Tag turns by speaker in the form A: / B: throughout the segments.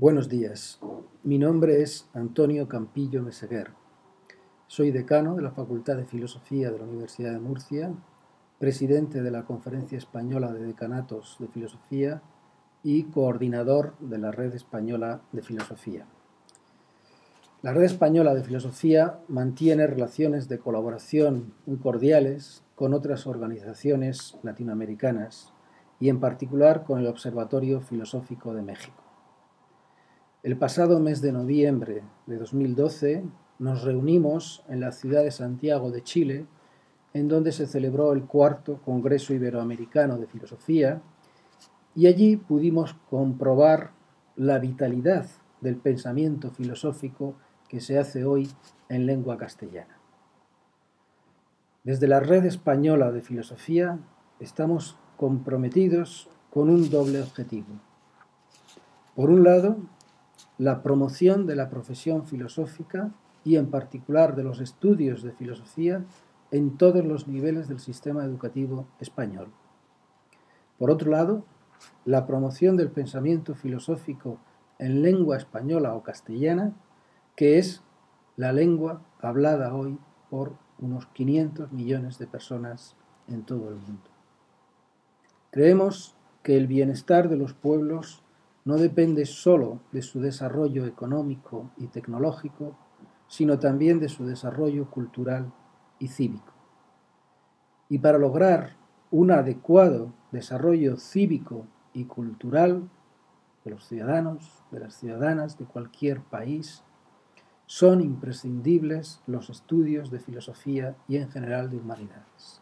A: Buenos días, mi nombre es Antonio Campillo Meseguer. Soy decano de la Facultad de Filosofía de la Universidad de Murcia, presidente de la Conferencia Española de Decanatos de Filosofía y coordinador de la Red Española de Filosofía. La Red Española de Filosofía mantiene relaciones de colaboración muy cordiales con otras organizaciones latinoamericanas y en particular con el Observatorio Filosófico de México. El pasado mes de noviembre de 2012 nos reunimos en la ciudad de Santiago de Chile, en donde se celebró el cuarto Congreso Iberoamericano de Filosofía, y allí pudimos comprobar la vitalidad del pensamiento filosófico que se hace hoy en lengua castellana. Desde la Red Española de Filosofía estamos comprometidos con un doble objetivo. Por un lado, la promoción de la profesión filosófica y en particular de los estudios de filosofía en todos los niveles del sistema educativo español. Por otro lado, la promoción del pensamiento filosófico en lengua española o castellana, que es la lengua hablada hoy por unos 500 millones de personas en todo el mundo. Creemos que el bienestar de los pueblos no depende sólo de su desarrollo económico y tecnológico, sino también de su desarrollo cultural y cívico. Y para lograr un adecuado desarrollo cívico y cultural de los ciudadanos, de las ciudadanas de cualquier país, son imprescindibles los estudios de filosofía y en general de humanidades.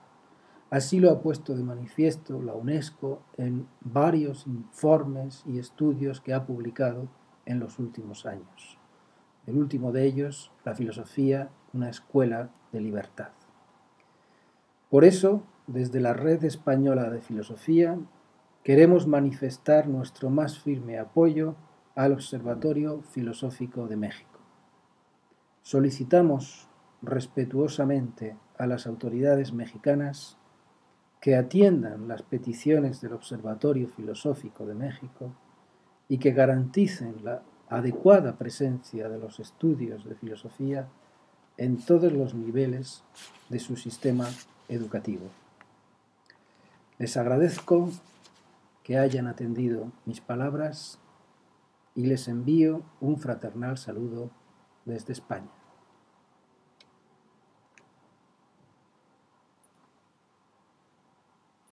A: Así lo ha puesto de manifiesto la UNESCO en varios informes y estudios que ha publicado en los últimos años. El último de ellos, La filosofía, una escuela de libertad. Por eso, desde la Red Española de Filosofía, queremos manifestar nuestro más firme apoyo al Observatorio Filosófico de México. Solicitamos respetuosamente a las autoridades mexicanas que atiendan las peticiones del Observatorio Filosófico de México y que garanticen la adecuada presencia de los estudios de filosofía en todos los niveles de su sistema educativo. Les agradezco que hayan atendido mis palabras y les envío un fraternal saludo desde España.